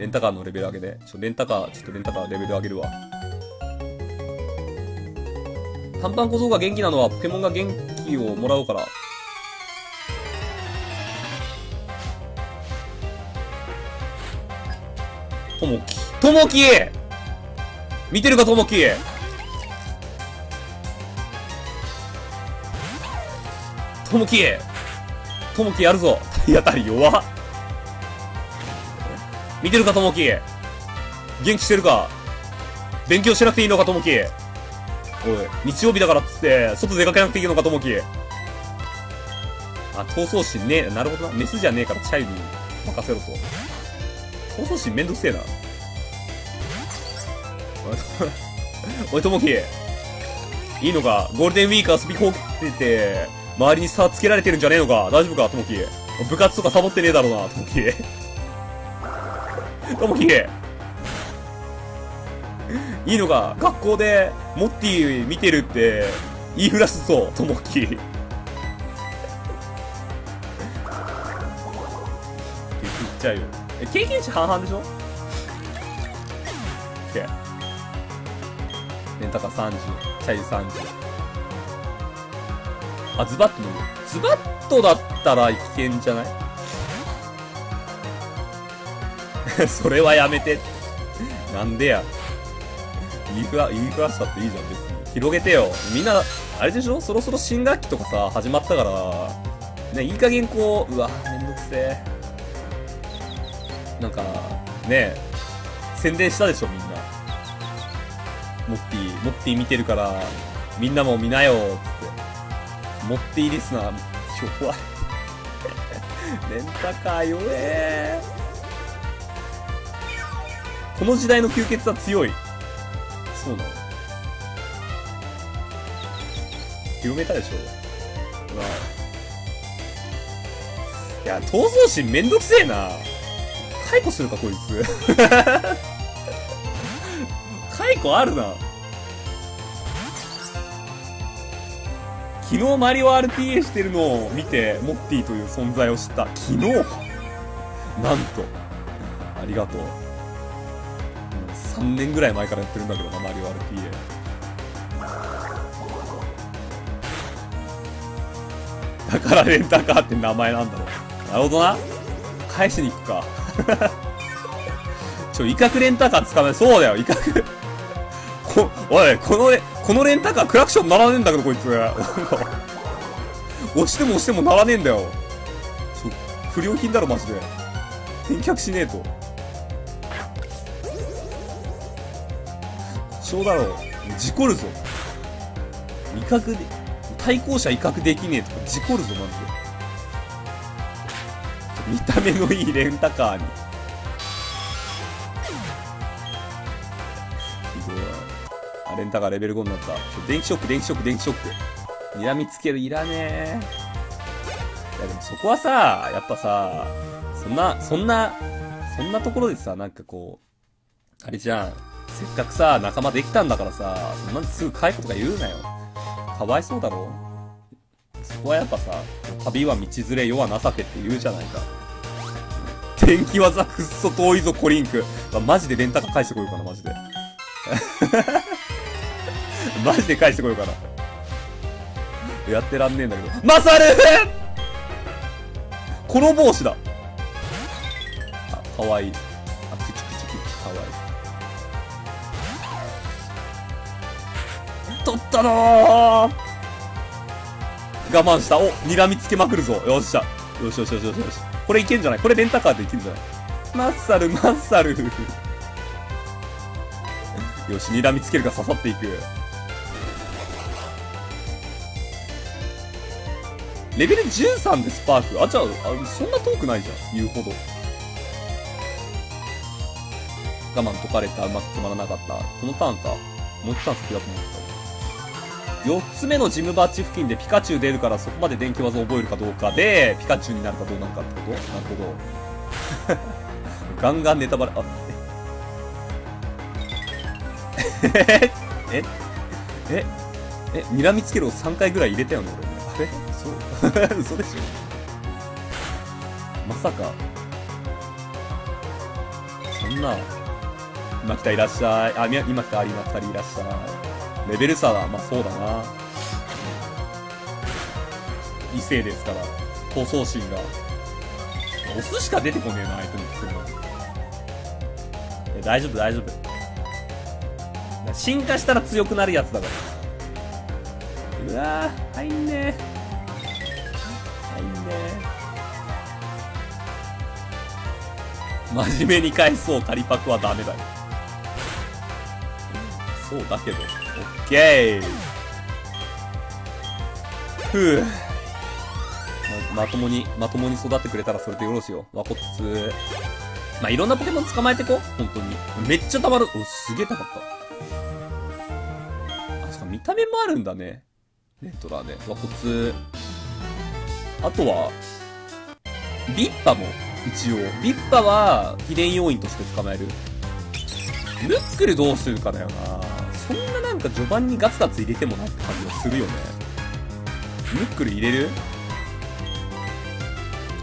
レンタカーのレベル上げで。ちょ、レンタカー、ちょっとレンタカーレベル上げるわ。短パン小僧が元気なのはポケモンが元気をもらうから。ともき。ともき見てるか、ともきともきともきやるぞ体当たり弱っ見てるか、ともき元気してるか勉強しなくていいのか、ともきおい、日曜日だからっつって、外出かけなくていいのか、ともきあ、闘争心ねえ、なるほどな。メスじゃねえからチャイに任せろと。闘争心めんどくせえな。おい、ともき。いいのか？ゴールデンウィーク遊びこってて、周りに差つけられてるんじゃねえのか？大丈夫かともき。部活とかサボってねえだろうな、ともき。ともき。いいのか学校で、モッティ見てるって、言いふらすぞ、ともき。言っちゃうよ。え、経験値半々でしょ ?OK。レンタカー30、チャイ30。あ、ズバッと。ズバッとだったらいけんじゃない？それはやめて。なんでや。言いふら、言いふらしたっていいじゃん、別に。広げてよ。みんな、あれでしょ？そろそろ新学期とかさ、始まったから、ね、いい加減こう、うわ、めんどくせえ。なんか、ね宣伝したでしょ、みんな。モッティ、モッティ見てるから、みんなも見なよ、つって。モッティリスナー、弱い。レンタカー弱えこの時代の吸血は強い。そうなの広めたでしょうわいや、闘争心めんどくせえな。解雇するか、こいつ。解雇あるな。昨日マリオ RTA してるのを見て、モッティという存在を知った。昨日なんと。ありがとう。3年ぐらい前からやってるんだけどな、マリオ RTA。だからレンタカーって名前なんだろう。なるほどな。返しに行くか。ちょ、威嚇レンタカー使め、そうだよ、威嚇。こ、おい、この、このレンタカークラクション鳴らねえんだけど、こいつ。押しても押しても鳴らねえんだよ。不良品だろ、マジで。返却しねえと。故障だろう。事故るぞ。威嚇で、対向車威嚇できねえとか事故るぞ、マジで。見た目のいいレンタカーに。ひどい。あ、レンタカーレベル5になった。電気ショック、電気ショック、電気ショック。睨みつける、いらねえ。いや、でもそこはさ、やっぱさ、そんな、そんな、そんなところでさ、なんかこう、あれじゃん。せっかくさ、仲間できたんだからさ、そんなんすぐ解雇とか言うなよ。かわいそうだろそこはやっぱさ、旅は道連れ、世は情けって言うじゃないか。天気技くっそ遠いぞ、コリンク。あマジでレンタカー返してこようかな、マジで。マジで返してこようかな。やってらんねえんだけど。マサルこの帽子だ。あ、かわいい。いい。取ったの我慢した。お、睨みつけまくるぞ。よっしゃ。よしよしよしよしよし。これいけんじゃない？これレンタカーでいけんじゃない？マッサル、マッサル。よし、睨みつけるか刺さっていく。レベル13でスパーク。あ、じゃあ、あそんな遠くないじゃん。言うほど。我慢解かれた。うまく止まらなかった。このターンか。もう一ターン先だと思った。4つ目のジムバッジ付近でピカチュウ出るからそこまで電気技を覚えるかどうかで、ピカチュウになるかどうなるかってこと？なるほど。ガンガンネタバレ、あ、え？え？え？え？睨みつけるを3回ぐらい入れたよね、俺ね。あれ？そう 嘘でしょまさか。3んな。今来たいらっしゃい。あ、今来た、今二人いらっしゃい。レベル差だ。まあそうだな。異性ですから、闘争心が。オスしか出てこねえな、相手のくせに。え大丈夫、大丈夫。進化したら強くなるやつだから。うわー、入んねえ。入んねえ。真面目に返そう、仮パクはダメだよ。そうだけど。オッケー。ふぅ。ま、まともに、まともに育ってくれたらそれでよろしいよ。わこっつまあ、いろんなポケモン捕まえてこう本当に。めっちゃ溜まる。お、すげえ溜まった。あ、しかも見た目もあるんだね。レッドラーね。わこつあとは、ビッパも、一応。ビッパは、秘伝要員として捕まえる。ムックルどうするかだよなか序盤にガツガツ入れてもなって感じがするよね。ムックル入れる？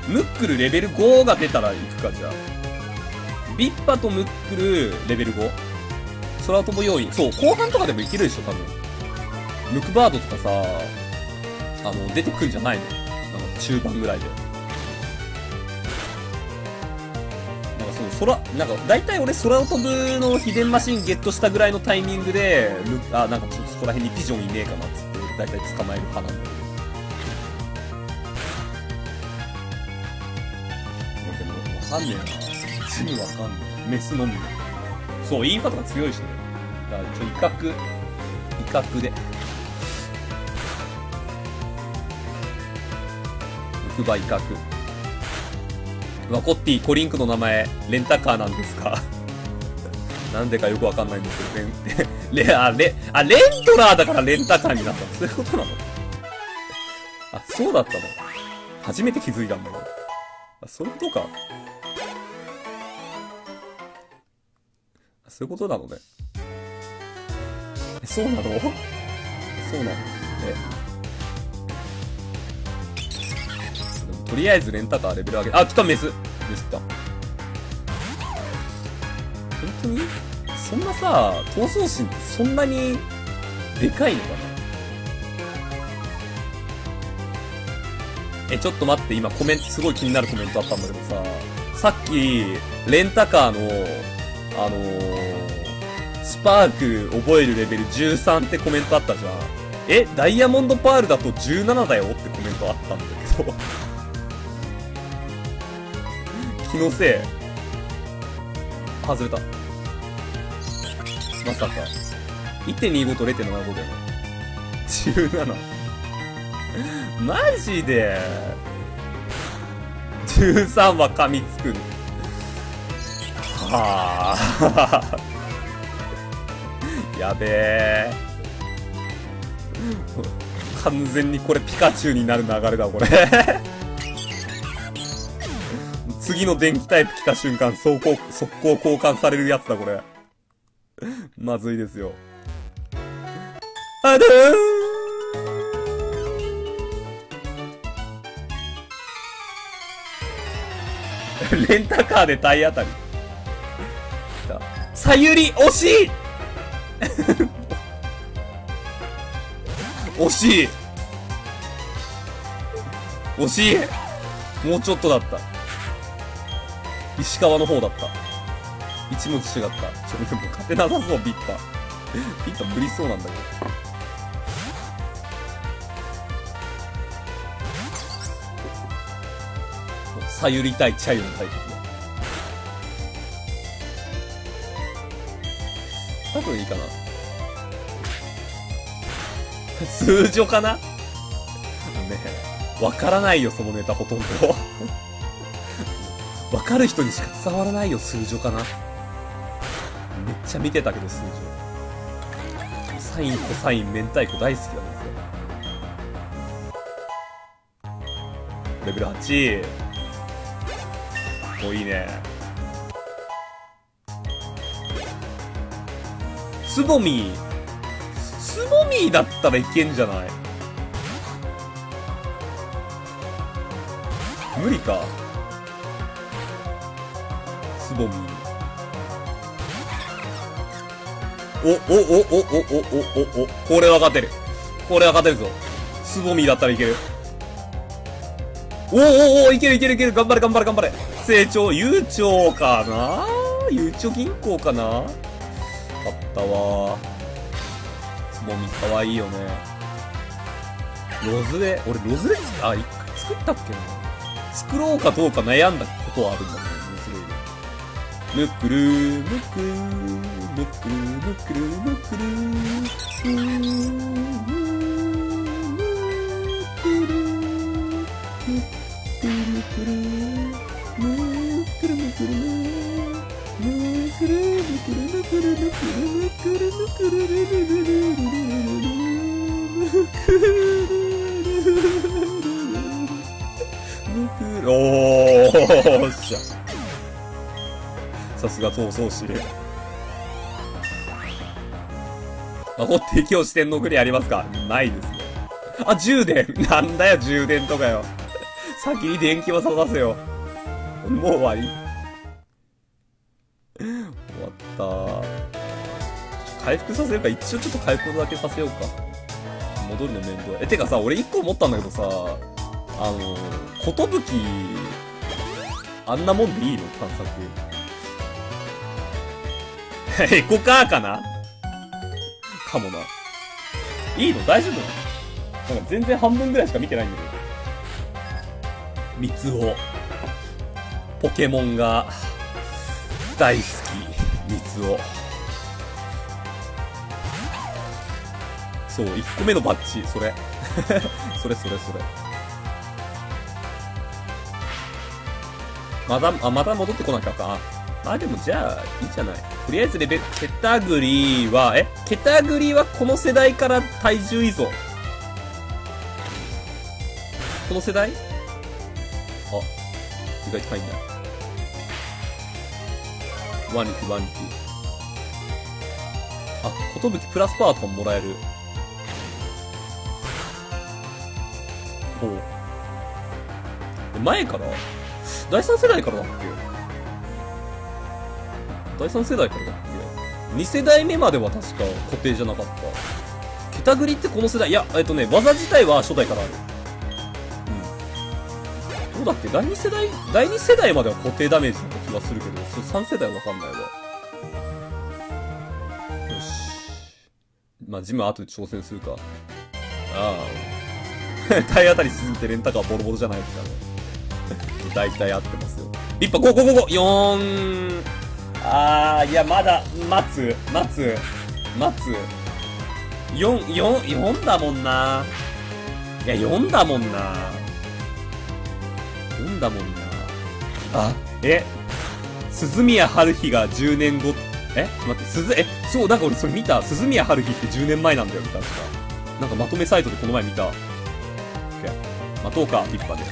ムックルレベル5が出たら行くか、じゃあ。ビッパとムックルレベル 5? 空飛ぶ要員。そう、後半とかでもいけるでしょ、多分。ムクバードとかさ、あの、出てくんじゃないの？なんか中盤ぐらいで。空、なんか大体俺空を飛ぶの秘伝マシンゲットしたぐらいのタイミングで、あ、なんかちょっとそこら辺にピジョンいねえかなっつって、大体捕まえる派なんだけど。でも、わかんねえな。すぐわかんねえ。メスのみ。そう、インファとか強いしね。だから、ちょ、威嚇、威嚇で。木馬威嚇。ワコッティ、コリンクの名前、レンタカーなんですか？なんでかよくわかんないんですけど、レン、レ、あ、レ、あ、レントラーだからレンタカーになったそういうことなの？あ、そうだったの？初めて気づいたんだけど。あ、そういうことか。そういうことなのね。え、そうなの？そうなの？え。とりあえずレンタカーレベル上げ、あ、来たメスメス来た。本当に？そんなさ、闘争心ってそんなにでかいのかな？え、ちょっと待って、今コメント、すごい気になるコメントあったんだけどさ、さっき、レンタカーの、あのー、スパーク覚えるレベル13ってコメントあったじゃん。え、ダイヤモンドパールだと17だよってコメントあったんだけど。のせい。外れた。まさか。1.25と0.75だよね。17。マジで ?13 は噛みつく。はあ。やべえ。完全にこれピカチュウになる流れだ、これ。次の電気タイプ来た瞬間、速攻、速攻交換されるやつだ、これ。まずいですよ。あるーレンタカーで体当たり。さゆり、惜しい 惜しい惜しいもうちょっとだった。石川の方だった。一文字違った。ちょ、でも勝てなさそう、ビッパ。ビッパ無理そうなんだけど。さゆりたいチャイの対決だ。多分いいかな。通常かな？ねわからないよ、そのネタほとんど。わかる人にしか伝わらないよ、数字かな。めっちゃ見てたけど、数字。サイン、コサイン、明太子大好きなんですよ。レベル8。お、いいね。つぼみ。つぼみだったらいけんじゃない？無理か。つぼみおおおおおおおおこれは勝てる。これは勝てるぞ。つぼみだったらいける。おおおいけるいけるいける。頑張れ頑張れ頑張れ。成長悠長かな？ゆうちょ銀行かな？買ったわ。つぼみかわいいよね。ロズレ俺ロズレあ一回作ったっけな？作ろうかどうか悩んだことはあるんだむっくるむっくるむっくるむっくるむっくるおークルゃ。さすが闘争士。魔法提供四天王クリアありますか？ないですね。あ、充電なんだよ、充電とかよ。先に電気を刺させよ。もう終わり終わった回復させるか、一応ちょっと回復だけさせようか。戻るの面倒。え、てかさ、俺一個思ったんだけどさ、あの、ことぶき、あんなもんでいいの？探索。エコカーかな？かもな。いいの？大丈夫？なんか全然半分ぐらいしか見てないんだけど。三つを。ポケモンが大好き。三つを。そう、1個目のバッジ、それ。それそれそれ。まだ、あ、また戻ってこなきゃか。あ、でもじゃあ、いいじゃない。とりあえずレベル、ケタグリは、え？ケタグリはこの世代から体重依存。この世代？あ、意外と入んない。ワンリキ、ワンリキ。あ、ことぶきプラスパーとかもらえる。ほう。前から？第3世代からだっけ？第3世代からだっけ ?2 世代目までは確か固定じゃなかった。ケタグリってこの世代、いや、えっとね、技自体は初代からある。うん。どうだっけ？第2世代、第2世代までは固定ダメージだった気がするけど、そ3世代はわかんないわ。よし。まあ、ジムは後で挑戦するか。ああ。体当たりしすぎてレンタカーボロボロじゃないですかね。大体合ってますよ。リッパ、5、5、5、5、4、あー、いや、まだ、待つ、待つ、待つ。4、4、4だもんな。いや、4だもんな。4だもんな。あ、え、鈴宮春日が10年後、え？待って、鈴、え、そう、なんか俺それ見た。鈴宮春日って10年前なんだよね、確か。なんかまとめサイトでこの前見た。待とうか、リッパで。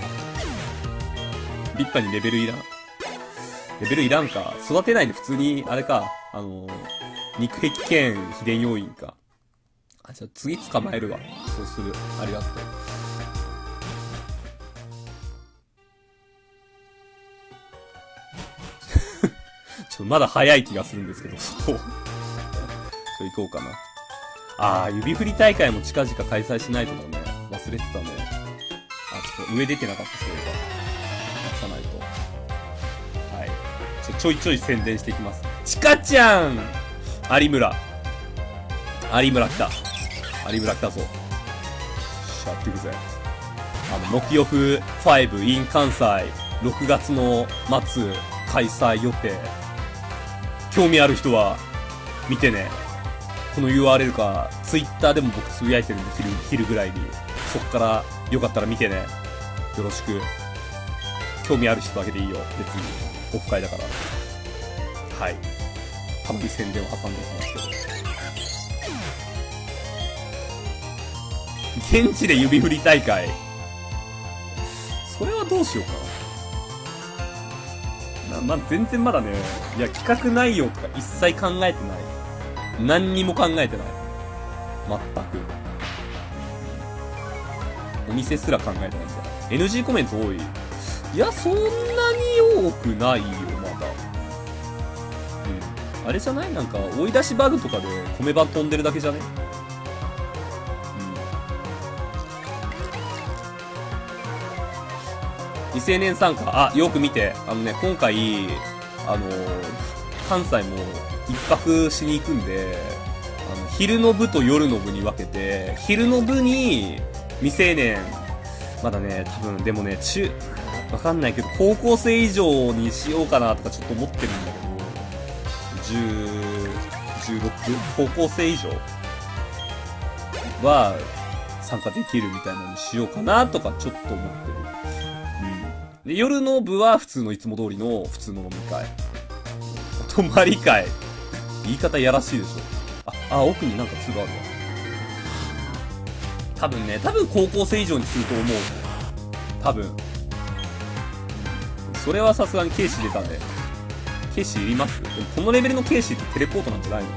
リッパにレベルいらん。レベルいらんか。育てないで普通に、あれか、あのー、肉壁兼秘伝要員か。あ、じゃあ次捕まえるわ。そうする。ありがとう。ちょっとまだ早い気がするんですけど、そう。ちょ行こうかな。ああ、指振り大会も近々開催しないとだね。忘れてたね。あ、ちょっと上出てなかった、そういえば。ちょ、いちょい宣伝していきます。ちかちゃん有村。有村来た。有村来たぞ。しゃ、やってくぜ。あの、木曜風5 in 関西、6月の末、開催予定。興味ある人は、見てね。この URL か、Twitter でも僕つぶやいてるんで、昼、昼ぐらいに。そっから、よかったら見てね。よろしく。興味ある人だけでいいよ。別に。オフ会だから。はい。たまに宣伝を挟んでいきますけど。現地で指振り大会。それはどうしようかな。な、まあ、全然まだね、いや、企画内容とか一切考えてない。何にも考えてない。全く。お店すら考えてないんだ。NG コメント多い。いや、そんなに多くないよ、まだ。うん。あれじゃない？なんか、追い出しバグとかで米版飛んでるだけじゃね？うん。未成年参加、あ、よく見て。あのね、今回、あの関西も一泊しに行くんで、あの、昼の部と夜の部に分けて、昼の部に未成年、まだね、多分、でもね、中、わかんないけど、高校生以上にしようかなとかちょっと思ってるんだけど、10、16? 高校生以上は参加できるみたいなのにしようかなとかちょっと思ってる。うん。で、夜の部は普通のいつも通りの普通の飲み会。泊まり会。言い方やらしいでしょ。あ、あ、奥になんか粒あるわ。多分ね、多分高校生以上にすると思う。多分。それはさすがにケーシ出たんで。ケーシいります？でもこのレベルのケーシってテレポートなんじゃないの？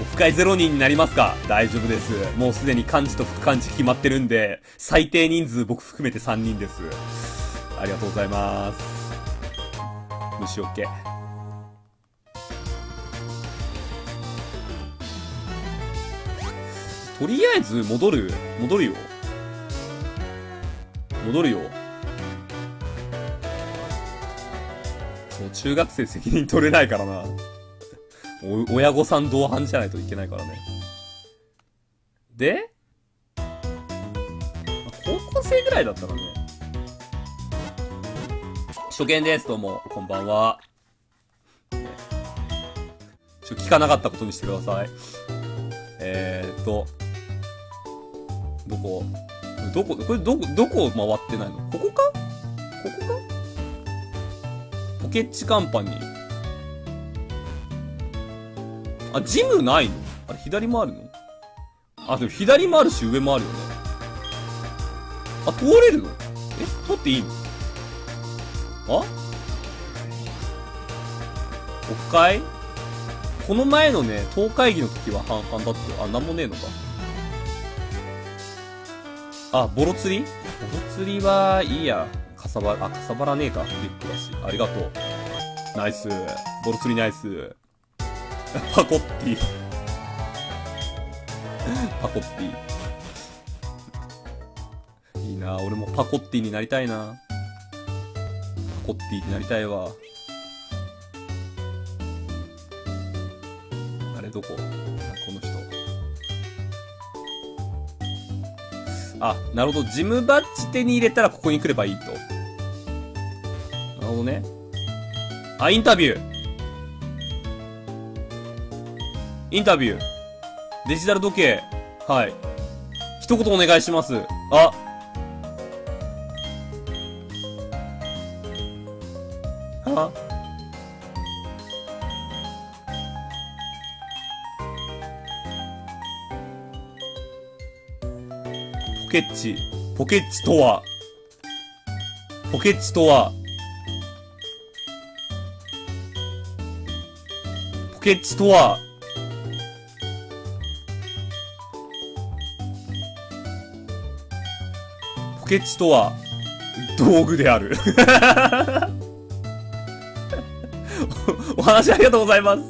オフ会0人になりますか？大丈夫です。もうすでに漢字と副漢字決まってるんで、最低人数僕含めて3人です。ありがとうございます。虫 OK。とりあえず戻る戻るよ。戻るよ。そう、中学生責任取れないからな。親御さん同伴じゃないといけないからね。で高校生ぐらいだったらね。初見です、どうも。こんばんは。ちょ、聞かなかったことにしてください。えーっと。どこどこ、これどこ、どこ回ってないの？ここか？ここか？ポケッチカンパニー。あ、ジムないの？あれ、左もあるの？あ、でも左もあるし上もあるよね。あ、通れるの？え？通っていいの？あ？オフ会？この前のね、党会議の時は半々だって、あ、なんもねえのか。あ、ボロ釣り？ボロ釣りはいいや。かさば、あ、かさばらねえか。フリップだし。ありがとう。ナイス。ボロ釣りナイス。パコッティ。パコッティ。いいな俺もパコッティになりたいなパコッティになりたいわ。あれどこ？あ、なるほど。ジムバッジ手に入れたらここに来ればいいと。なるほどね。あ、インタビュー。インタビュー。デジタル時計。はい。一言お願いします。あ。ポケッチ。ポケッチとはポケッチとはポケッチとはポケッチとは道具であるお お話ありがとうございます。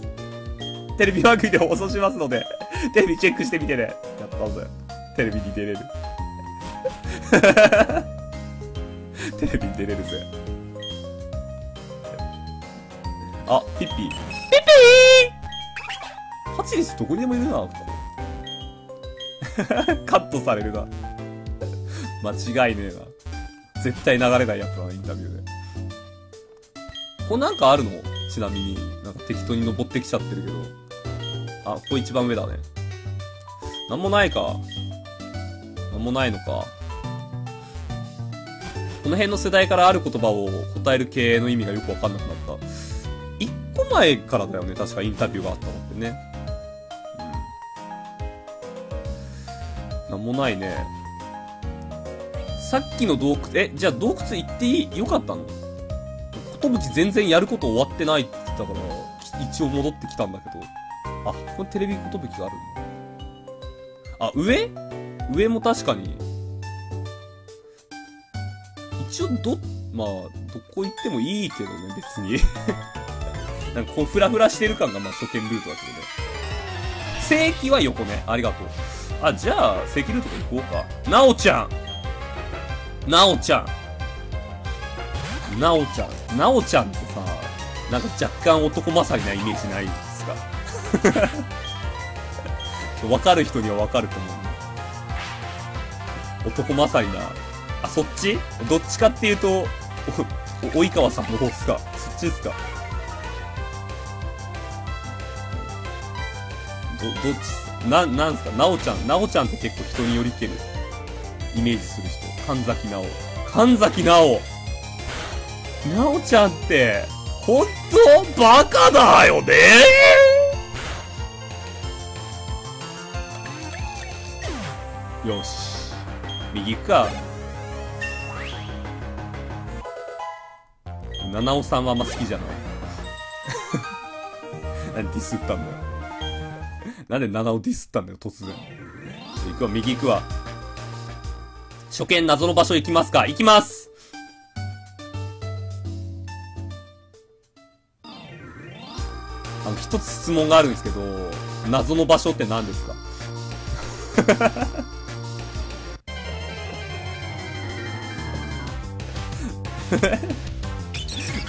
テレビ番組で放送しますので、テレビチェックしてみてね。やったぜ。テレビに出れる。テレビに出れるぜ。あ、ピッピー。ピッピーパチリスどこにでもいるな、カットされるな。間違いねえな。絶対流れないやつだな、インタビューで。これなんかあるの？ちなみに。なんか適当に登ってきちゃってるけど。あ、ここ一番上だね。なんもないか。なんもないのか。この辺の世代からある言葉を答える系の意味がよくわかんなくなった。一個前からだよね、確かインタビューがあったのってね。うん。なんもないね。さっきの洞窟、え、じゃあ洞窟行っていい？よかったの？ことぶき全然やること終わってないって言ったから、一応戻ってきたんだけど。あ、これテレビことぶきがあるの？あ、上？上も確かに。一応ど、まあ、どこ行ってもいいけどね、別に。なんかこう、フラフラしてる感が、まあ、初見ルートだけどね。正規は横ね。ありがとう。あ、じゃあ、正規ルートで行こうか。なおちゃんなおちゃんなおちゃん。なおちゃんってさ、なんか若干男勝りなイメージないですか？わかる人にはわかると思う、男勝りな。あ、そっち？どっちかっていうと、お、及川さんの方っすかそっちですかど、どっち？な、なんすか？なおちゃん、なおちゃんって結構人によりける。イメージする人。神崎なお。神崎なおなおちゃんって、ほんと、バカだよねよし。右か。七尾さんはあんま好きじゃない。何ディスったんだよ。なんで七尾ディスったんだよ、突然。行くわ、右行くわ。初見謎の場所行きますか行きますあの、一つ質問があるんですけど、謎の場所って何ですか？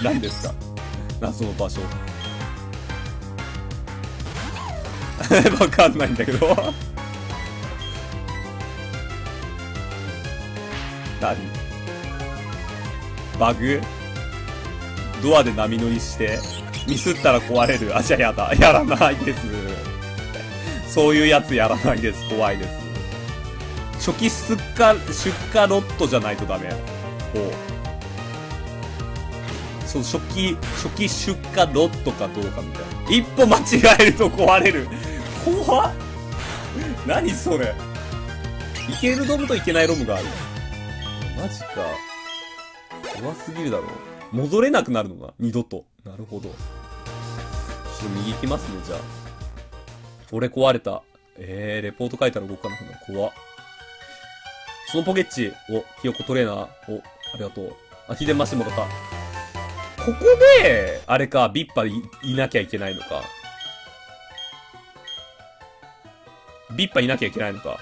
何ですか？謎の場所。わかんないんだけど 何？バグ？ドアで波乗りして、ミスったら壊れる？あ、じゃあやだ。やらないです。そういうやつやらないです。怖いです。初期出荷、出荷ロットじゃないとダメ。ほう。そう、初期、初期出荷ロットかどうかみたいな。一歩間違えると壊れる。怖っ何それ。いけるロムといけないロムがある。マジか。怖すぎるだろう。戻れなくなるのが、二度と。なるほど。ちょっと右行きますね、じゃあ。俺壊れた。えー、レポート書いたら動かなくなる。怖っ。そのポケッチ。お、ひよこトレーナー。お、ありがとう。あ、秘伝増してもらった。ここで、あれか、ビッパいいなきゃいけないのか。ビッパいなきゃいけないのか。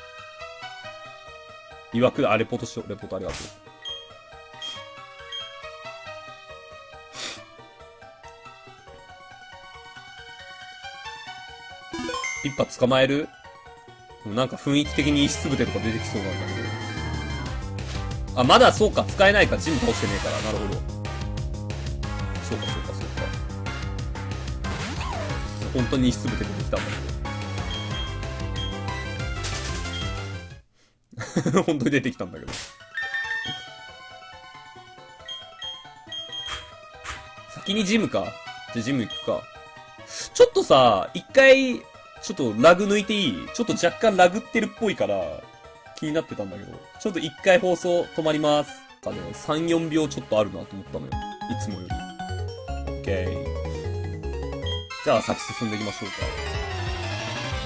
いわく、あ、レポートしよう。レポートありがとう。ピッパ捕まえる？なんか雰囲気的に石つぶてとか出てきそうなんだけど。あ、まだそうか、使えないか、ジム倒してねえから。なるほど。本当に石ぶて出てきたんだけど。本当に出てきたんだけど。先にジムか？じゃ、ジム行くか。ちょっとさ、一回、ちょっとラグ抜いていい？ちょっと若干ラグってるっぽいから、気になってたんだけど。ちょっと一回放送止まります。かね、3、4秒ちょっとあるなと思ったのよ。いつもより。オッケー。じゃあ先進んでいきましょうか。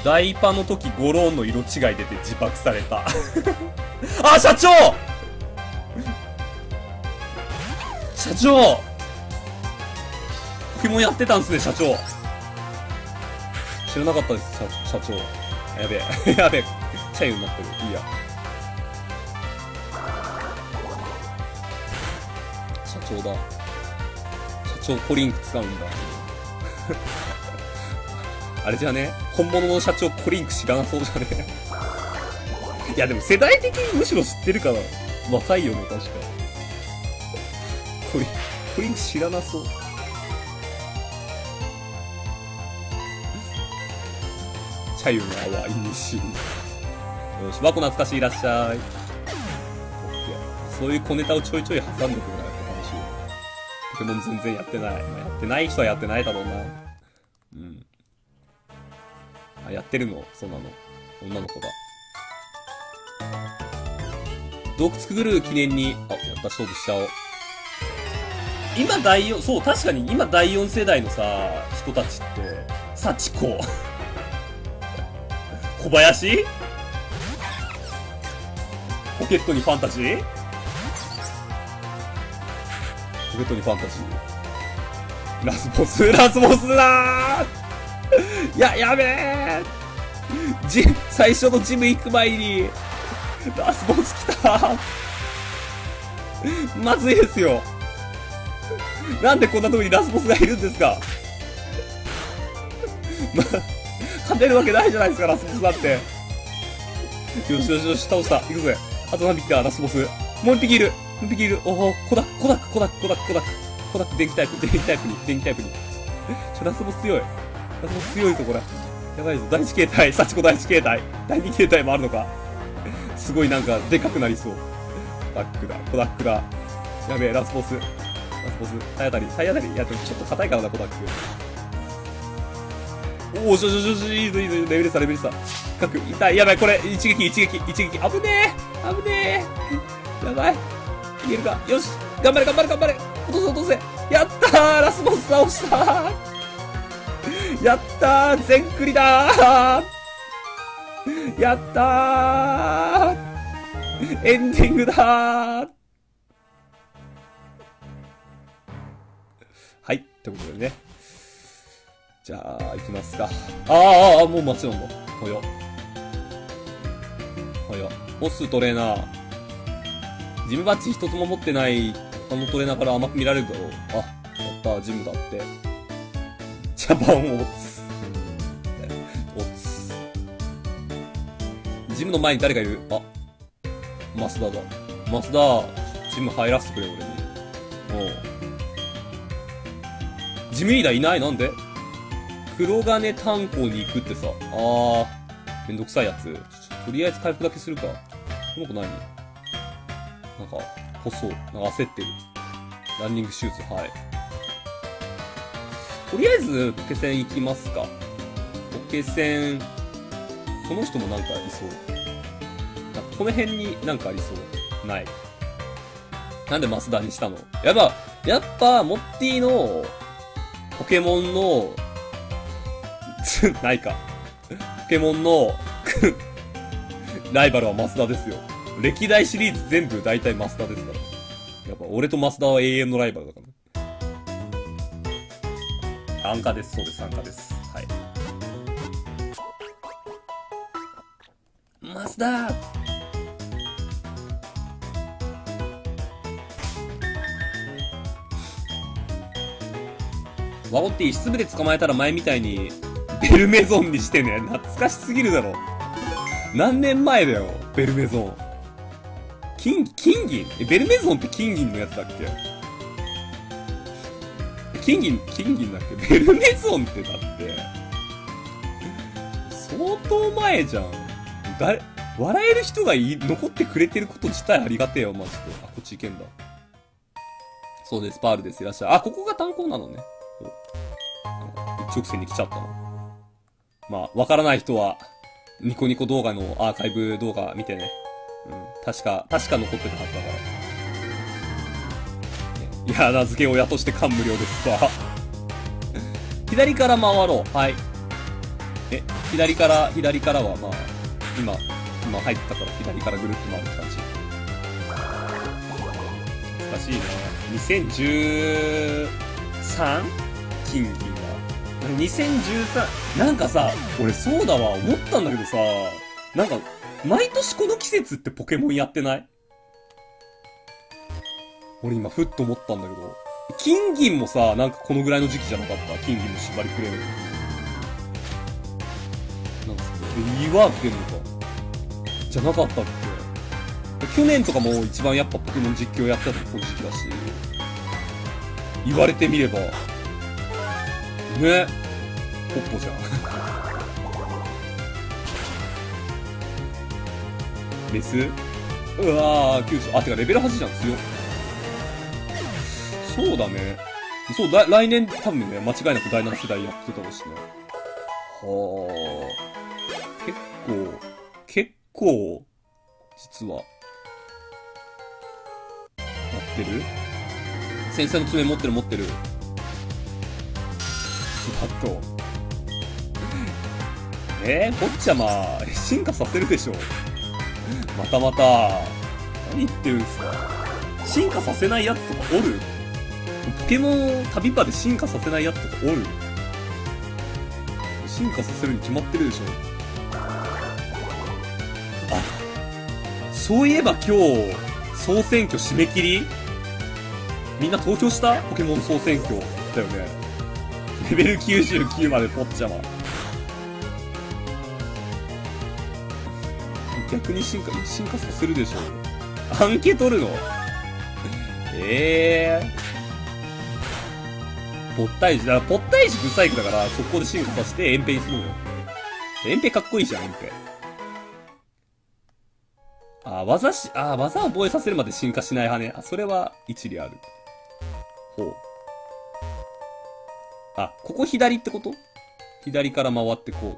ダイパの時ゴローンの色違い出て自爆された あ、社長社長ポケモンやってたんすね、社長。知らなかったです、社社長。やべえ。やべえ。チャイになってる。いいや。社長だ。社長コリンク使うんだ。あれじゃね？本物の社長コリンク知らなそうじゃね？いやでも世代的にむしろ知ってるから若いよね、確か。コリコリンク知らなそう。チャユの泡、イニシよし、和子懐かしいいらっしゃい。そういう小ネタをちょいちょい挟んでくケモン全然やってない。まあ、やってない人はやってないだろうな。うん。あ、やってるの？そうなの。女の子だ。洞窟くぐる記念に、あ、やった勝負しちゃおう。今第4、そう、確かに今第4世代のさ、人たちって、幸子。小林？ポケットにファンタジー？ポケットにファンタジー。ラスボス、ラスボスだーいや、やべえジ、最初のジム行く前に、ラスボス来たまずいですよ。なんでこんなとこにラスボスがいるんですかま、勝てるわけないじゃないですか、ラスボスだって。よしよしよし、倒した。行くぜ。あと何匹か、ラスボス。もう一匹いる。もう一匹いる。おお、コダック、コダック、コダック、コダック、コダック。コダック、電気タイプ、電気タイプに、電気タイプに。ちょ、ラスボス強い。ラスボス強いぞ、これ。やばいぞ。第一形態、幸子第一形態。第二形態もあるのか。すごいなんか、でかくなりそう。コダックだ、コダックだ。やべえ、ラスボス。ラスボス。体当たり、体当たり。いや、ちょっと硬いからな、コダック。おお、しょしょしょしょ、いいぞいいぞ、レベル差、レベル差。深く、痛い、やばい、これ、一撃、一撃、一撃、危ねえ危ねえやばい。いけるか？よし頑張れ、頑張れ、頑張れ落とせ、落とせやったーラスボス倒したー やったー全クリだー やったーエンディングだーはい、ってことでね。じゃあ、行きますか。ああ、あ、もうもちろんも。ほよ。ほよ。ボストレーナー。ジムバッジ一つも持ってない他のトレーナーから甘く見られるだろう。あ、やった、ジムだって。ジャパンオツ。オツ。ジムの前に誰がいる？あ、マスダだ。マスダ、ジム入らせてくれ、俺に。おう。ジムリーダーいない？なんで？黒金炭鉱に行くってさ。あー、めんどくさいやつ。とりあえず回復だけするか。この子何なんか、細。なんか焦ってる。ランニングシューズ、はい。とりあえず、ポケセン行きますか。ポケセン、この人もなんかいそう。この辺になんかありそう。ない。なんでマスダにしたの？やっぱ、やっぱ、モッティの、ポケモンの ないか。ポケモンの ライバルはマスダですよ。歴代シリーズ全部大体マスダですから。やっぱ俺とマスダは永遠のライバルだから。安価です。そうです、安価です。はい。マスダワゴッティ、失部で捕まえたら前みたいにベルメゾンにしてね。懐かしすぎるだろ。何年前だよ、ベルメゾン。金、金銀？え、ベルメゾンって金銀のやつだっけ？金銀、金銀だっけ？ベルメゾンってだって、相当前じゃん。誰、笑える人がい、残ってくれてること自体ありがてえよ、マジで。あ、こっち行けんだ。そうです、パールです。いらっしゃい。あ、ここが炭鉱なのね。一直線に来ちゃったの。まあ、わからない人は、ニコニコ動画のアーカイブ動画見てね。うん。確か、確か残ってたはずだから。いや、名付け親として感無量ですわ。左から回ろう。はい。え、左から、左からはまあ、今、今入ったから左からぐるっと回る感じ。難しいね。2013? 金銀2013、なんかさ、俺そうだわ、思ったんだけどさ、なんか、毎年この季節ってポケモンやってない？俺今ふっと思ったんだけど、金銀もさ、なんかこのぐらいの時期じゃなかった？金銀の縛りくれる。なんすか、リワーク出るのか。じゃなかったっけ？去年とかも一番やっぱポケモン実況やってたこの時期だし、言われてみれば、ね。ポッポじゃん。メス？うわー、九州。あ、てかレベル8じゃん、強そうだね。そう、来年多分ね、間違いなく第7世代やってたろうしね。はあ。結構、結構、実は、やってる？先生の爪持ってる持ってる。あと。えー、坊ちゃま、進化させるでしょ。またまた。何言ってるんすか。進化させないやつとかおるポケモン旅場で進化させないやつとかおる進化させるに決まってるでしょ。あ、そういえば今日、総選挙締め切り？みんな投票した？ポケモン総選挙。だよね。レベル99までポッチャマ。逆に進化、進化させるでしょう。アンケ取るの？ええー。ぽったいし、だからぽったいしブサイクだから、速攻で進化させて、エンペにするのよ。エンペかっこいいじゃん、エンペ。あ、技し、あ、技を覚えさせるまで進化しない派ね。あ、それは一理ある。ほう。あ、ここ左ってこと？左から回ってこ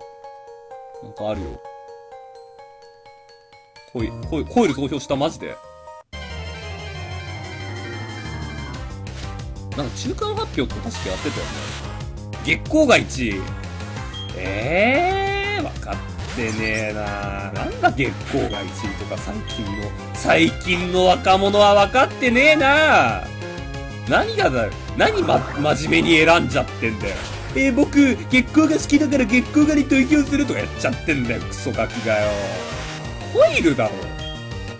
う。なんかあるよ。コイ、コイ、コイル投票したマジで？なんか中間発表って確かやってたよね。月光が1位。ええー、分かってねえななんだ月光が1位とか最近の、最近の若者は分かってねえな何がだよ。何ま、真面目に選んじゃってんだよ。えー、僕、月光が好きだから月光がに投票するとかやっちゃってんだよ、クソガキがよ。コイルだろ。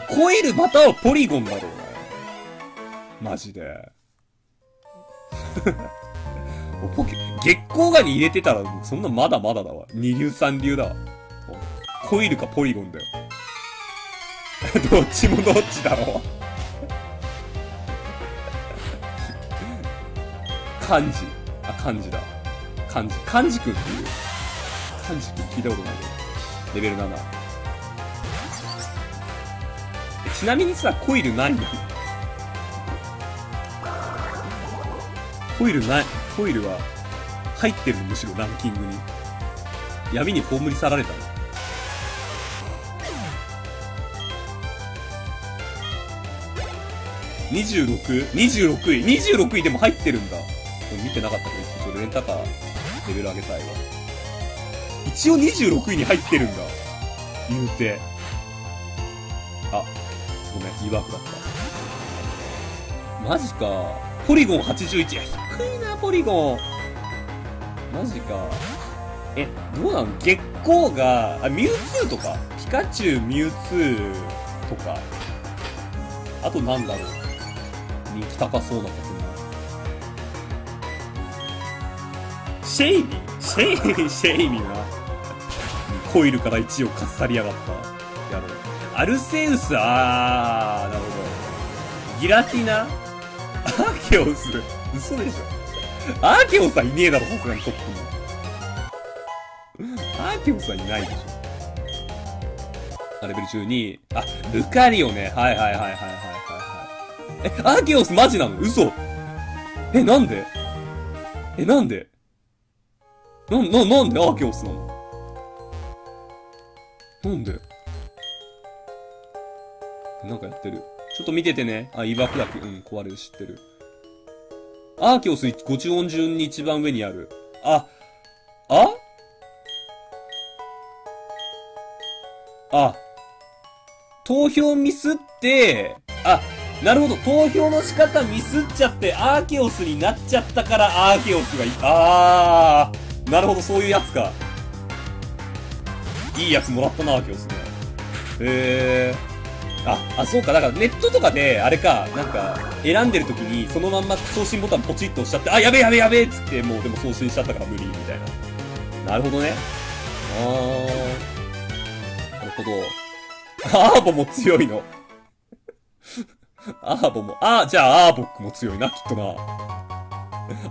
コイルまたはポリゴンだろうがよ。マジで。ポケ、月光ガに入れてたら、そんなまだまだだわ。二流三流だわ。コイルかポリゴンだよ。どっちもどっちだろう。漢字。あ、漢字だ。漢字。漢字くんっていう。漢字くん聞いたことないけど。レベル7。ちなみにさ、コイル何コイルない、コイルは入ってるのむしろランキングに。闇に葬り去られたの。26?26 位 ?26 位でも入ってるんだ。見てなかったけど、ちょっとレンタカーレベル上げたいわ。一応26位に入ってるんだ。言うて。ごめん、疑惑だった。マジか。ポリゴン81。いや、低いな、ポリゴン。マジか。え、どうなの月光が、あ、ミュウツーとか？ピカチュウ、ミュウツーとか？あとなんだろう？人気高そうなポケモン。シェイミシェイミシェイミな。コイルから1をかっさりやがった。やろう。アルセウス、あー、なるほど。ギラティナ？アーケオス。嘘でしょ。アーケオスはいねえだろ、さすがにトップに。アーケオスはいないでしょ。あ、レベル12。あ、ルカリオね。はいはいはいはいはいはい。え、アーケオスマジなの？嘘え、なんで？え、なんで？な、な、なんでアーケオスなの？なんで？なんかやってる。ちょっと見ててね。あ、イバクだけ。うん、壊れる知ってる。アーキオス50音順に一番上にある。あ、あ？あ、投票ミスって、あ、なるほど、投票の仕方ミスっちゃって、アーケオスになっちゃったから、アーケオスがい、あー、なるほど、そういうやつか。いいやつもらったな、アーケオスね。へー。あ、あ、そうか。だからネットとかで、あれか、なんか、選んでる時に、そのまんま送信ボタンポチッと押しちゃって、あ、やべやべやべっつって、もうでも送信しちゃったから無理、みたいな。なるほどね。あー。なるほど。アーボも強いの。アーボも、あー、じゃあアーボックも強いな、きっとな。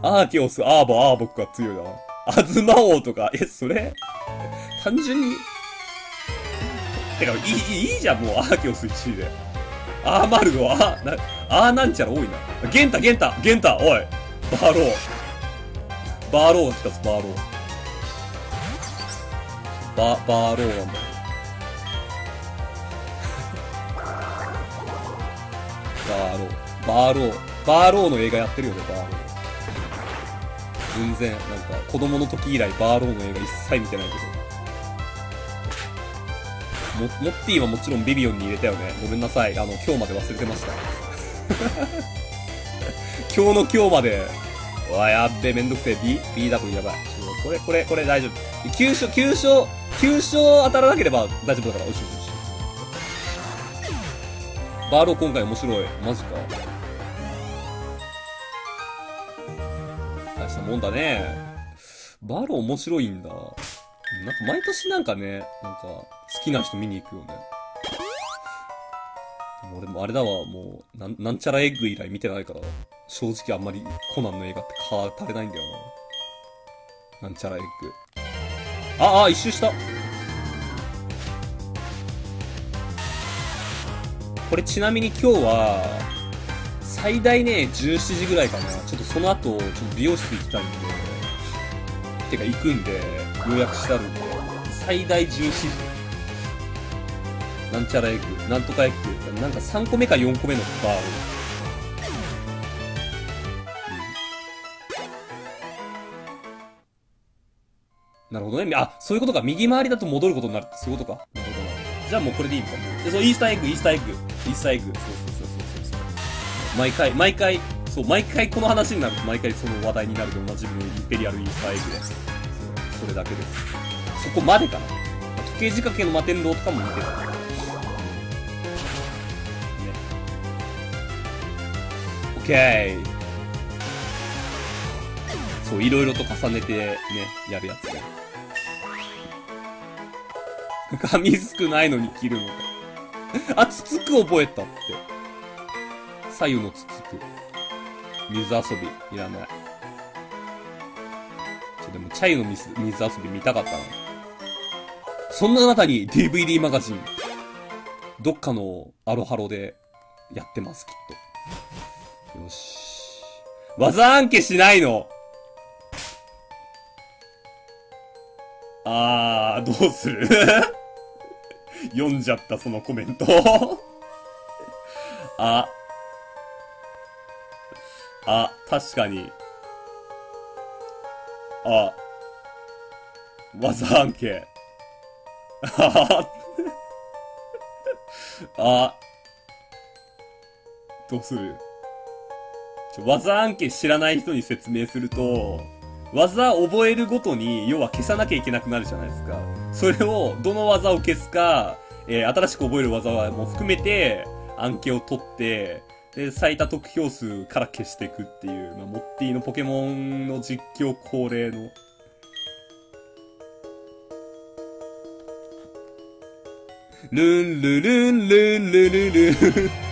アーティオス、アーボ、アーボックが強いな。アズマ王とか、え、それ？単純に、てか、いい、いいじゃん、もう、アーケオス1位で。アーマルド、あー、な、あーなんちゃら多いな。ゲンタ、ゲンタ、ゲンタ、おい。バーロー。バーローが来たぞ、バーロー。バ、バーローなんだ。バーロー。バーロー。バーローの映画やってるよね、バーロー。全然、なんか、子供の時以来バーローの映画一切見てないけど。モッティはもちろんビビオンに入れたよね。ごめんなさい。あの、今日まで忘れてました。今日の今日まで。うわ、やっべ、めんどくせえ。B、BW やばい。これ、これ、これ大丈夫。急所、急所、急所当たらなければ大丈夫だから。よしよしよし。バーロー今回面白い。マジか。大したもんだね。バーロー面白いんだ。なんか毎年なんかね、なんか、好きな人見に行くよね。もうでもあれだわ、もう、なんなんちゃらエッグ以来見てないから、正直あんまりコナンの映画って語れないんだよな。なんちゃらエッグ。ああ、一周したこれちなみに今日は、最大ね、17時ぐらいかな。ちょっとその後、ちょっと美容室行きたいんで、てか行くんで、予約してあるんで、最大17時。なんちゃらエッグ、なんとかエッグ、なんか3個目か4個目のバーを。なるほどね。あ、そういうことか。右回りだと戻ることになるって、そういうことか。なるほどな。じゃあもうこれでいいのかな。で、そう、イースターエッグ、イースターエッグ、イースターエッグ。そうそうそうそうそうそう。毎回、毎回、そう、毎回この話になると、毎回その話題になるで同なじ分のインペリアルイースターエッグです。それだけです。そこまでかな。時計仕掛けの摩天楼とかも見てた。OK! そう、いろいろと重ねてね、やるやつね。髪少ないのに切るのか。あ、つつく覚えたって。左右のつつく。水遊び、いらない。ちょ、でも、チャイの水水遊び見たかったな。そんな中に DVD マガジン、どっかのアロハロでやってます、きっと。よし。技暗記しないの？あー、どうする？読んじゃった、そのコメント あ。あ、確かに。あ。技案件。あ あ。どうする？技案件知らない人に説明すると、技覚えるごとに、要は消さなきゃいけなくなるじゃないですか。それを、どの技を消すか、えー、新しく覚える技はもう含めて、案件を取って、で、最多得票数から消していくっていう、まあ、モッティのポケモンの実況恒例の。ルンルルンルンルルルン。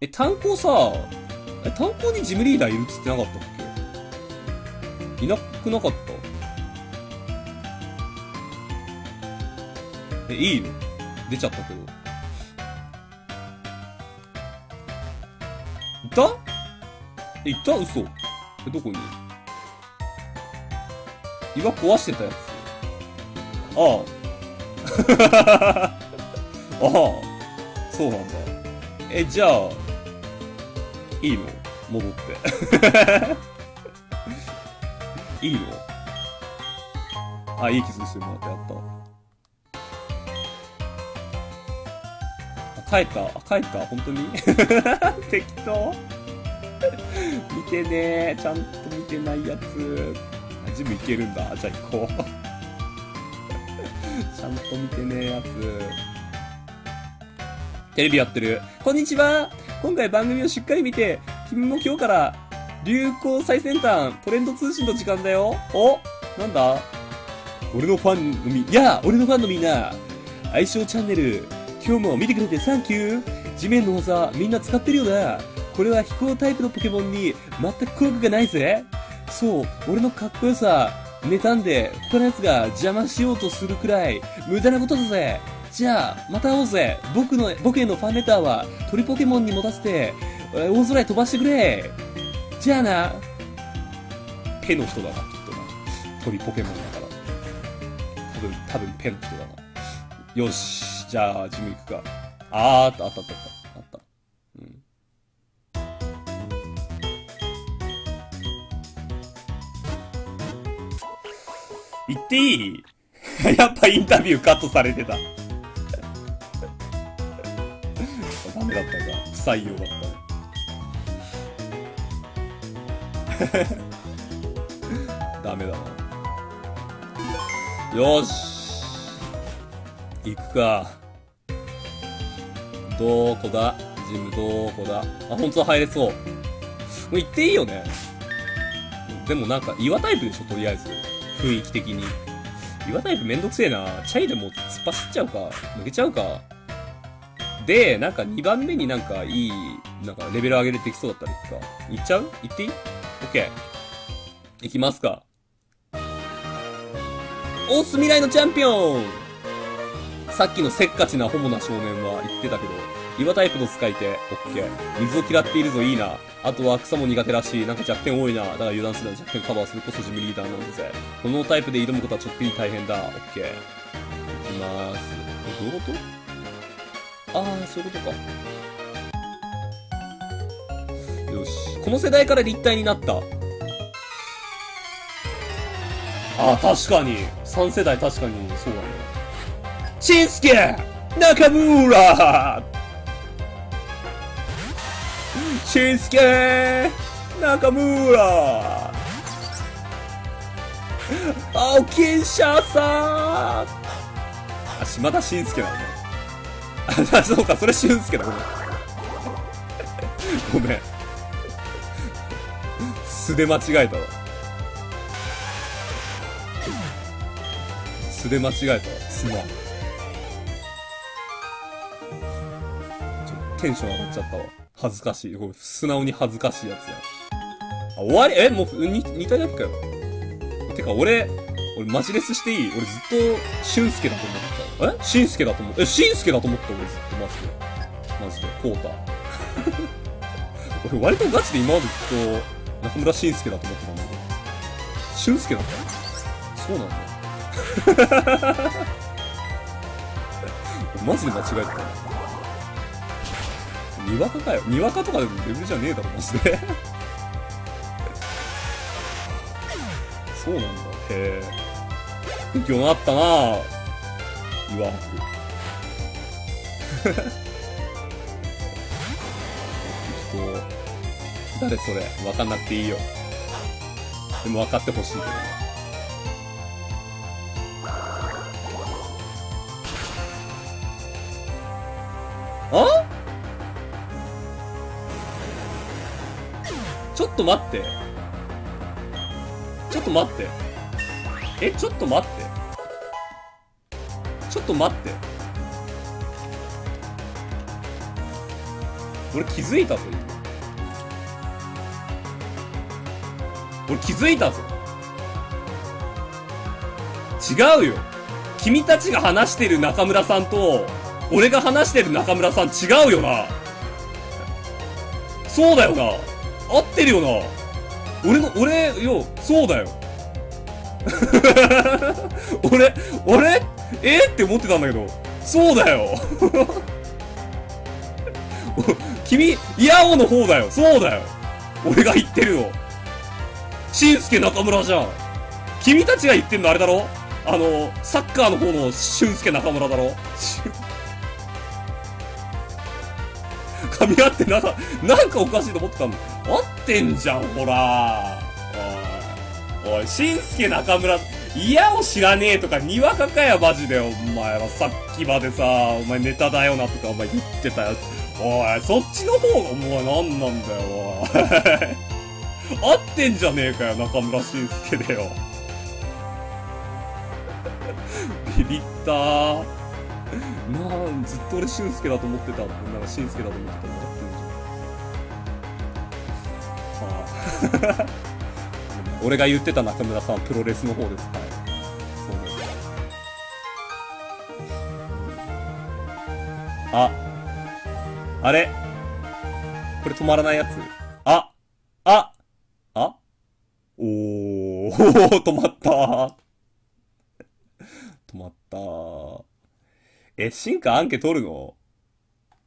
え、炭鉱さ、え、炭鉱にジムリーダーいるっつってなかったっけ？いなくなかった？え、いいの？出ちゃったけど。いたえ、いた？嘘。え、どこに？岩壊してたやつ。ああ。ああ。そうなんだ。え、じゃあ、いいの戻って。いいの？あ、いい傷してもらってやった。あ、帰った？あ、帰った？本当に？適当？見てねちゃんと見てないやつ。あジムいけるんだ。じゃあ行こう。ちゃんと見てねやつ。テレビやってる。こんにちは今回番組をしっかり見て、君も今日から流行最先端トレンド通信の時間だよ。おなんだ？俺のファンのみ、いや俺のファンのみんな相性チャンネル、今日も見てくれてサンキュー地面の技みんな使ってるよな。これは飛行タイプのポケモンに全く効果がないぜ。そう、俺のかっこよさ、妬んで他の奴が邪魔しようとするくらい無駄なことだぜ。じゃあ、また会おうぜ僕の、僕へのファンレターは鳥ポケモンに持たせて、大空へ飛ばしてくれじゃあな。ペの人だな、きっとな。鳥ポケモンだから。多分、多分ペの人だな。よし。じゃあ、ジム行くか。あーった、あった、あった、あった。うん。言っていい？やっぱインタビューカットされてた。採用だったね。ダメだな。よし。行くか。どこだ？ジムどこだ？あ、本当は入れそう。もう行っていいよね。でもなんか岩タイプでしょ、とりあえず。雰囲気的に。岩タイプめんどくせえな。チャイでも突っ走っちゃうか。抜けちゃうか。で、なんか2番目になんかいい、なんかレベル上げれてきそうだったら行くか。行っちゃう？行っていい？オッケー。行きますか。おす未来のチャンピオンさっきのせっかちなホモな少年は言ってたけど、岩タイプの使い手、オッケー。水を嫌っているぞ、いいな。あとは草も苦手らしい。なんか弱点多いな。だから油断するな弱点カバーするこそジムリーダーなんだぜ。このタイプで挑むことはちょっぴり大変だ。オッケー。いきまーす。え、どういうこと？あー、そういうことか。よし。この世代から立体になった。あー、確かに。3世代確かに、そうだね。しんすけ中村しんすけ中村青金シャさんあ、島田紳介なんだ。あ、そうか、それ俊介だ、ごめん。ごめん。素で間違えたわ。素で間違えたわ。すまん。ちょテンション上がっちゃったわ。恥ずかしい。これ素直に恥ずかしいやつや。あ、終わりえもう、に、似たやつかよ。てか、俺、俺マジレスしていい？俺ずっと、俊介だと思ってた。え俊介だと思って、え、俊介だと思ってた俺ずっとマジで。マジで。コータ。俺割とガチで今までずっと、中村俊介だと思ってたんだけど。俊介だったそうなんだ。マジで間違えた。にわかかよ。にわかとかでもレベルじゃねえだろ、マジで。そうなんだ。へえ。勉強になったなぁ。岩く。人、誰それわかんなくていいよ。でも分かってほしいけどね。あ？ちょっと待って。ちょっと待って。え、ちょっと待って。ちょっと待って。俺気づいたぞ、今。俺気づいたぞ。違うよ。君たちが話してる中村さんと、俺が話してる中村さん違うよな。そうだよな。合ってるよな。俺の、俺、よ、そうだよ。俺、俺、えって思ってたんだけど、そうだよ。君、イヤオの方だよ。そうだよ。俺が言ってるの。しんすけ中村じゃん。君たちが言ってんのあれだろ？あの、サッカーの方の俊介中村だろ？噛み合ってなか、なんかおかしいと思ってたんだ。合ってんじゃん、ほら。おい、おい、しんすけ中村、いやを知らねえとか、にわかかや、マジで。お前はさっきまでさ、お前ネタだよなとか、お前言ってたやつ。おい、そっちの方が、お前なんなんだよ、おい。合ってんじゃねえかよ、中村しんすけでよ。ビビったー。なん、ずっと俺俊介だと思ってた。なんか俊介だと思ってたらってんじゃん。俺が言ってた中村さん、プロレスの方です。はい。あ。あれこれ止まらないやつ。あああお ー、止まった止まったえ、進化アンケ取るの？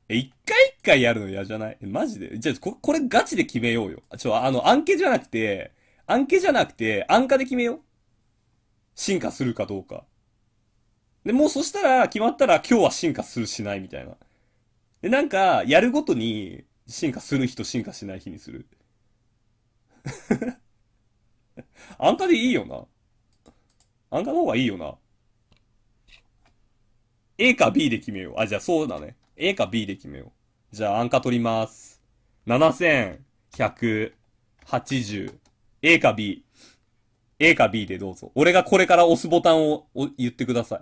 え、一回一回やるの嫌じゃない？え、マジで？じゃあ、こ、これガチで決めようよ。ちょ、あの、アンケじゃなくて、アンケじゃなくて、アンカで決めよう。進化するかどうか。で、もうそしたら、決まったら今日は進化するしないみたいな。で、なんか、やるごとに、進化する日と進化しない日にする。アンカでいいよな。アンカの方がいいよな。A か B で決めよう。あ、じゃあそうだね。A か B で決めよう。じゃあ、アンカ取ります。7180。A か B。A か B でどうぞ。俺がこれから押すボタンを言ってください。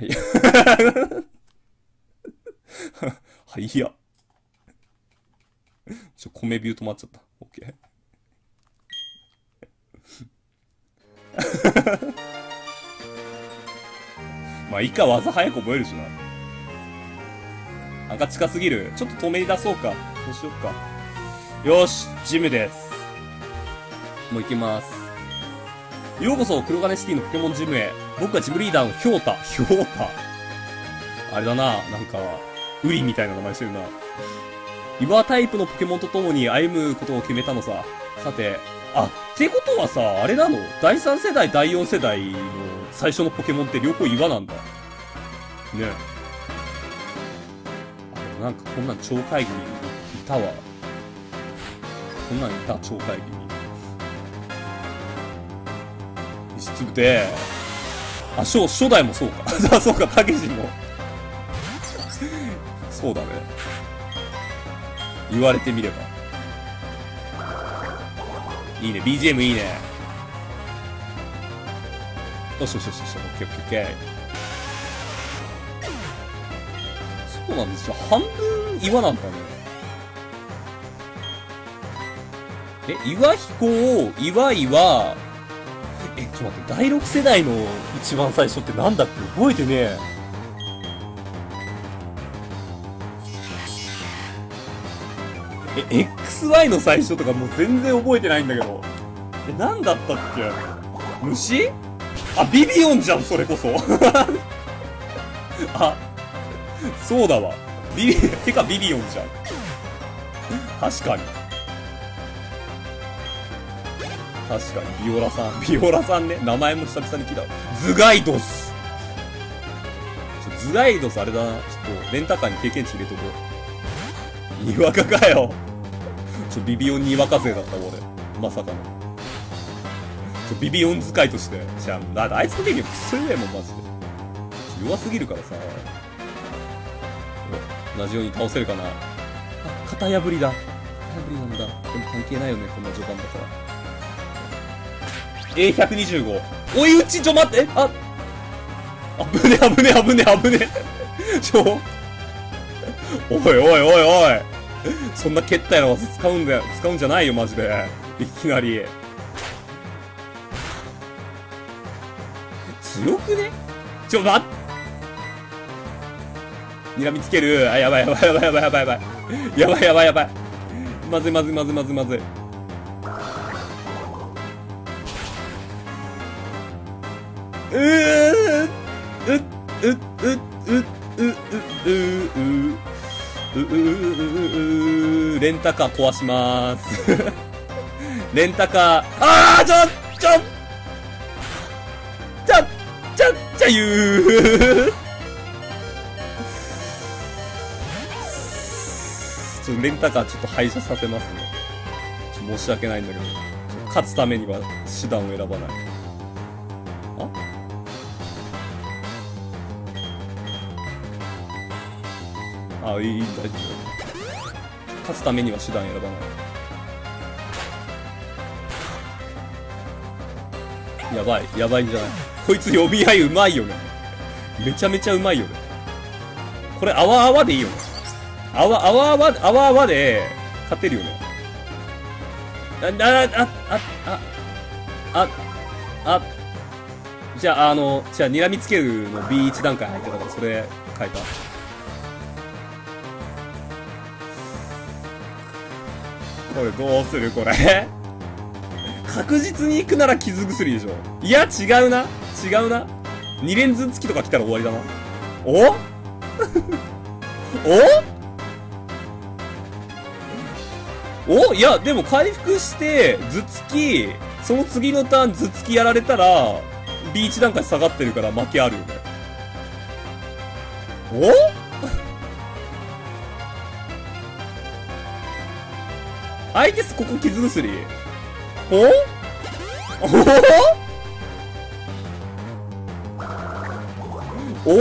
はい。はいいや。ちょ、米ビュー止まっちゃった。オッケー。まあ、いいか、技早く覚えるしな。なんか近すぎる。ちょっと止めに出そうか。どうしよっか。よし、ジムです。もう行きます。ようこそ、黒金シティのポケモンジムへ。僕はジムリーダーのヒョウタ。ヒョウタ。あれだな、なんか、ウリみたいな名前してるな。岩タイプのポケモンと共に歩むことを決めたのさ。さて、あ、ってことはさ、あれなの？第3世代、第4世代の最初のポケモンって両方岩なんだ。ね。あ、なんかこんなん超会議にいたわ。こんなんいた、超会議に。石粒で、あ、初、初代もそうか。あ、そうか、たけしも。そうだね。言われてみれば。いいね、BGM いいね。よしよしよしよし、オッケーオッケーオッケー。そうなんですよ。半分岩なんだね。え、岩飛行、岩岩、え、ちょっと待って、第6世代の一番最初ってなんだっけ？覚えてねえ。え、XY の最初とかもう全然覚えてないんだけど。え、なんだったっけ？虫？あ、ビビオンじゃん、それこそ。あ、そうだわ。ビビ、てかビビオンじゃん。確かに。確かに、ビオラさん。ビオラさんね。名前も久々に聞いた。ズガイドス。ズガイドスあれだな。ちょっと、レンタカーに経験値入れとこう。にわかかよ。ちょ、ビビオンにわか勢だった俺。まさかの。ちょ、ビビオン使いとして。じゃあ、だあいつのゲームクソ弱いもん、マジで。弱すぎるからさ。同じように倒せるかな。あ、型破りだ。型破りなんだ。でも関係ないよね、こんな序盤だから。A125。追い打ち、ちょ、待って、あ、あぶね、あぶね、あぶね、あぶね。ちょ、おいおいおいおい。そんなけったいな技使うんだよ、使うんじゃないよ、マジで。いきなり。強くね？ちょ、待っ睨みつける。あ、やばいやばいやばいやばいやばいやばい。やばいやばいやばい。まずいまずいまずいまずいまずい。ううううううううううううレンタカー壊しまーすレンタカーあーちょちょちゃっちゃっちょっーレンタカーちょっと廃車させますね申し訳ないんだけど勝つためには手段を選ばないあいい、大丈夫。勝つためには手段選ばない。やばい、やばい。んじゃない。こい。つ読み合い。うまい。よね。めちゃめちゃうまい。よね。これ、あわあわでい。い。よね。あわ、あわあわ、あわあわで、勝てるよね。あ、あ、あ、あ、あ、あ、あ、じゃあ、あの、じゃあ、睨みつけるの B1 段階入ってたから、それ変えた。これどうするこれ？確実に行くなら傷薬でしょいや、違うな。違うな。2連続付きとか来たら終わりだな。お？お？お？いや、でも回復して、頭突き、その次のターン頭突きやられたら、B1 段階下がってるから負けあるよね。お？相手す、ここ傷薬？おお？お？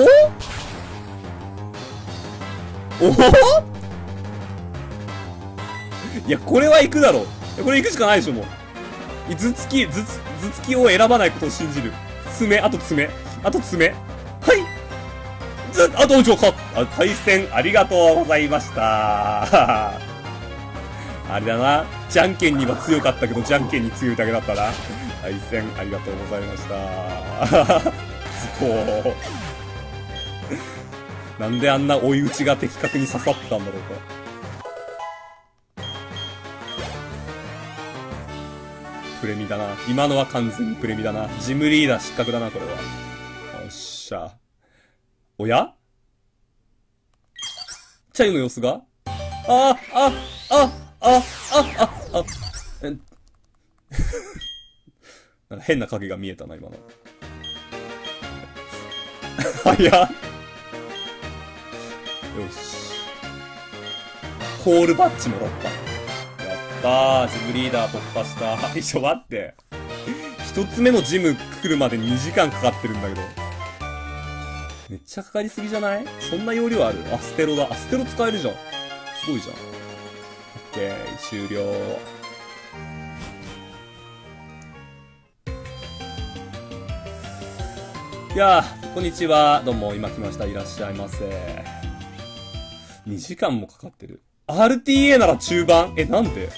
お？いや、これは行くだろ。これ行くしかないでしょ、もう。頭突き、頭突頭突きを選ばないことを信じる。爪、あと爪。あと爪。はいず、あと、ちょ、か、あ、対戦ありがとうございました。あれだな。じゃんけんには強かったけど、じゃんけんに強いだけだったな。対戦ありがとうございました。なんであんな追い打ちが的確に刺さったんだろうか。プレミだな。今のは完全にプレミだな。ジムリーダー失格だな、これは。よっしゃ。おや？チャイの様子が？あ、あ、あ、あ、あ、あ、あ、えなんか変な影が見えたな、今の。早っ。よし。コールバッジもらった。やったー、ジムリーダー突破した。はい、ちょ、待って。一つ目のジム来るまで2時間かかってるんだけど。めっちゃかかりすぎじゃない？そんな容量ある？アステロだ。アステロ使えるじゃん。すごいじゃん。オッケー、終了。いやー、こんにちは。どうも、今来ました。いらっしゃいませ。2時間もかかってる。RTA なら中盤え、なんで？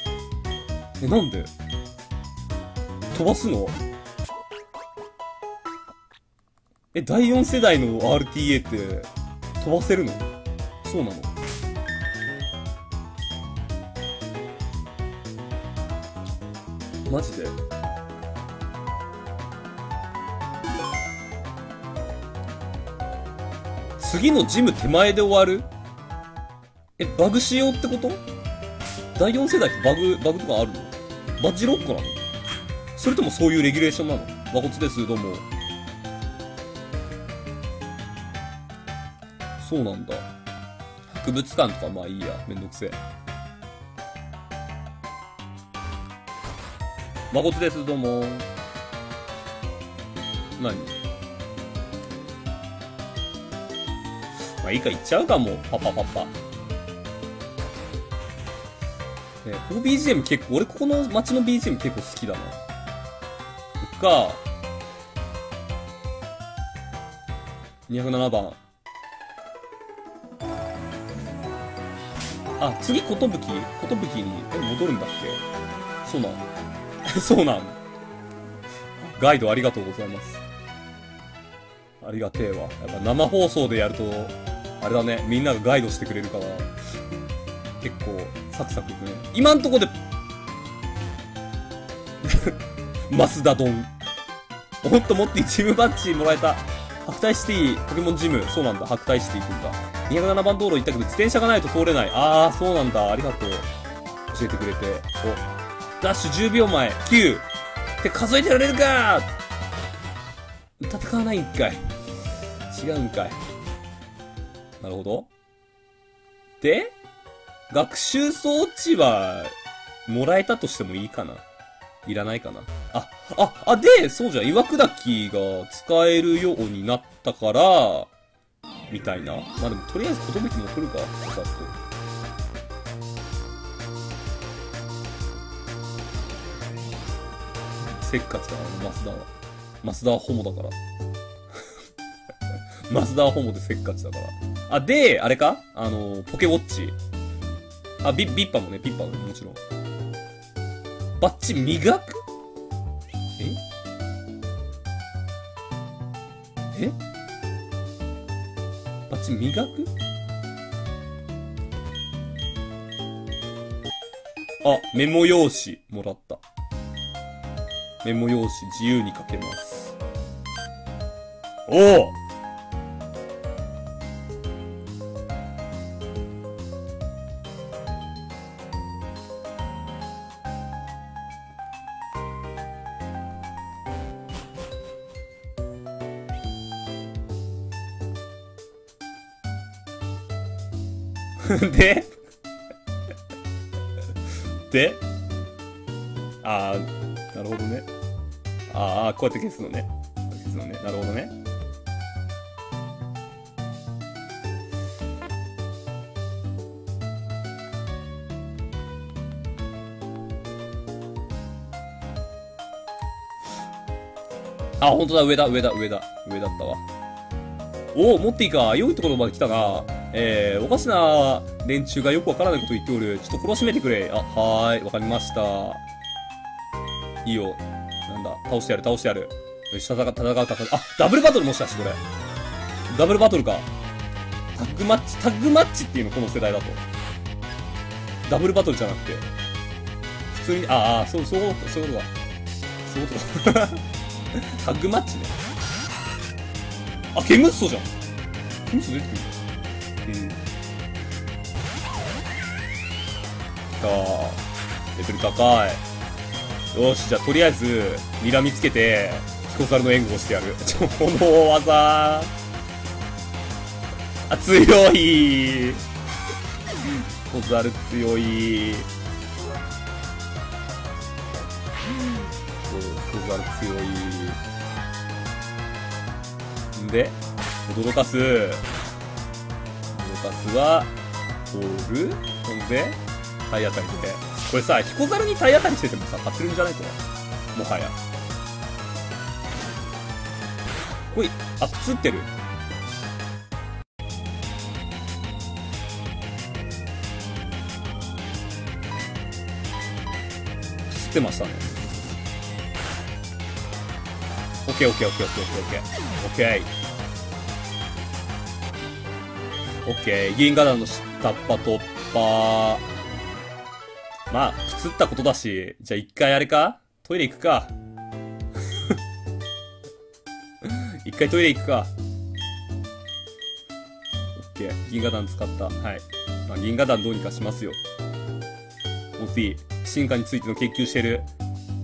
え、なんで？飛ばすの？え、第4世代の RTA って飛ばせるの？そうなの？マジで？次のジム手前で終わる？え、バグ仕様ってこと？第4世代ってバグ、バグとかあるの？バッジロックなの？それともそういうレギュレーションなの？和骨です、どうも。そうなんだ。博物館とかまあいいや。めんどくせえ。まこつです、どうも。何？まあいいか、行っちゃうかも。パパパパ。ね、この BGM 結構、俺ここの街の BGM 結構好きだな。か、207番。あ、次、ことぶきことぶきに、戻るんだっけ？そうなん そうなんガイドありがとうございます。ありがてえわ。やっぱ生放送でやると、あれだね、みんながガイドしてくれるから、結構、サクサクいくね。今んとこで、マスダ丼。ほんと持ってチームバッジもらえた。白体シティ、ポケモンジム。そうなんだ。白体シティくんだ。207番道路行ったけど、自転車がないと通れない。あー、そうなんだ。ありがとう。教えてくれて。お。ダッシュ10秒前。9。って数えてられるか戦わないんかい。違うんかい。なるほど。で学習装置は、もらえたとしてもいいかないらないかなあ、あ、あ、で、そうじゃん、岩砕きが使えるようになったから、みたいな。まあでも、とりあえず、ことぶきも来るか、さっと。せっかちだから、マスダは。マスダはホモだから。マスダはホモでせっかちだから。あ、で、あれか？あの、ポケウォッチ。あ、ビビッパもね、ビッパもね、もちろん。バッチ磨く？え？え？バッチ磨く？あ、メモ用紙もらった。メモ用紙自由に書けます。おお で？こうやって消すのね。消すのね。なるほどね。あ、本当だ、上だ、上だ、上だ、上だったわ。おお、持っていいか。良いところまで来たな。えー、おかしな連中がよくわからないこと言っておる。ちょっと懲らしめてくれ。あ、はーい、わかりました。いいよ。倒してやる、倒してやる。よし、戦う、戦う、戦う。あ、ダブルバトルもしかしてこれ。ダブルバトルか。タッグマッチ、タッグマッチっていうの、この世代だと。ダブルバトルじゃなくて。普通に、ああ、そう、そういう、そういうことだ。そういうことだ。タッグマッチね。あ、ケムッソじゃん。ケムッソ出てくる。うん。きたレベル高い。よし、じゃあとりあえず、睨みつけて、ヒコザルの援護をしてやる。ちょ、この技。あ、強い。ヒコザル強い。う、ヒコザル強い。んで、驚かす。驚かすは、ボールほんで、体当たりで。これさ、ヒコザルに体当たりしててもさ、勝てるんじゃないこれ。もはや。ほい、あ、つってる。つってましたね。オッケーオッケーオッケーオッケーオッケーオッケー。オッケー。銀河団の下っ端突破。まあ、くつったことだし、じゃあ一回あれか？トイレ行くか。一回トイレ行くか。オッケー。銀河団使った。はい。まあ、銀河団どうにかしますよ。モッティ、進化についての研究してる。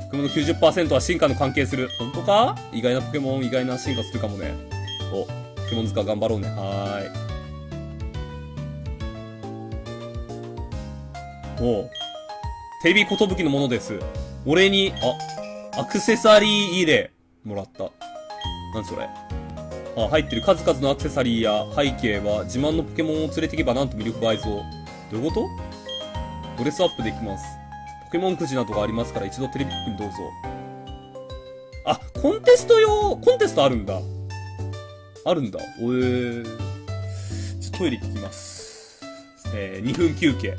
ポケモンの90%は進化の関係する。本当か？意外なポケモン、意外な進化するかもね。お、ポケモン塚頑張ろうね。はーい。おう。テレビことぶきのものです。俺に、あ、アクセサリー入れ、もらった。何それあ、入ってる数々のアクセサリーや背景は自慢のポケモンを連れてけばなんと魅力倍増。どういうこと？ドレスアップできます。ポケモンくじなどがありますから一度テレビ局にどうぞ。あ、コンテスト用、コンテストあるんだ。あるんだ。おえー。ちょ、トイレ行きます。えー、2分休憩。